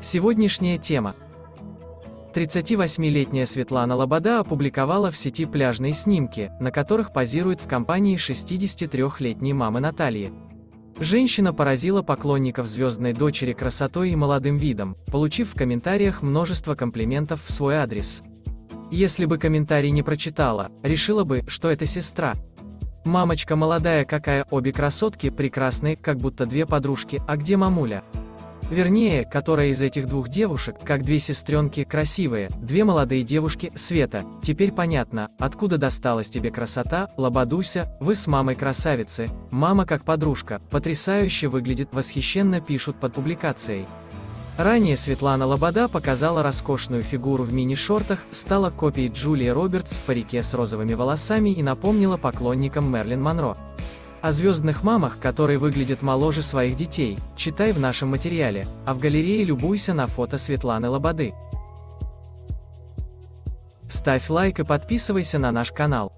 Сегодняшняя тема. 38-летняя Светлана Лобода опубликовала в сети пляжные снимки, на которых позирует в компании 63-летней мамы Натальи. Женщина поразила поклонников звездной дочери красотой и молодым видом, получив в комментариях множество комплиментов в свой адрес. Если бы комментарий не прочитала, решила бы, что это сестра. Мамочка молодая какая, обе красотки прекрасные, как будто две подружки, а где мамуля? Вернее, которая из этих двух девушек, как две сестренки, красивые, две молодые девушки, Света. Теперь понятно, откуда досталась тебе красота, Лободуся, вы с мамой красавицы, мама как подружка, потрясающе выглядит, восхищенно пишут под публикацией. Ранее Светлана Лобода показала роскошную фигуру в мини-шортах, стала копией Джулии Робертс в парике с розовыми волосами и напомнила поклонникам Мерлин Монро. О звездных мамах, которые выглядят моложе своих детей, читай в нашем материале, а в галерее любуйся на фото Светланы Лободы. Ставь лайк и подписывайся на наш канал.